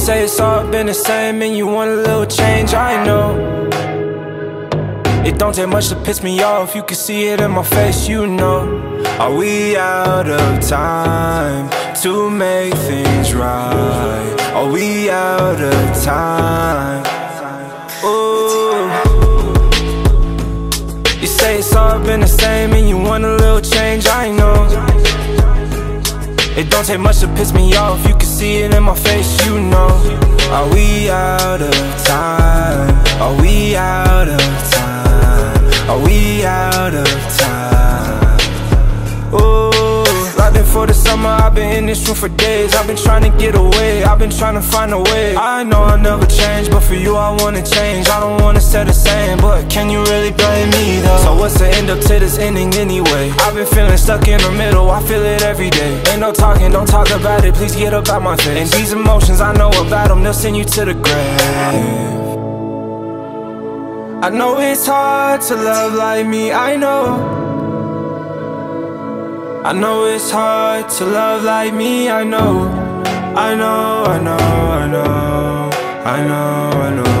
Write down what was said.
say it's all been the same and you want a little change, I know It don't take much to piss me off, you can see it in my face, you know Are we out of time to make things right? Are we out of time? Ooh You say it's all been the same and you want a little change, I know it don't take much to piss me off, you can see it in my face, you know Are we out of time? Are we out I've been in this room for days. I've been trying to get away, I've been trying to find a way. I know I'll never change, but for you I wanna change. I don't wanna stay the same, but can you really blame me though? So what's the end up to this ending anyway? I've been feeling stuck in the middle, I feel it every day. Ain't no talking, don't talk about it, please get up out my face. And these emotions, I know about them, they'll send you to the grave. I know it's hard to love like me, I know I know it's hard to love like me, I know. I know, I know, I know. I know, I know,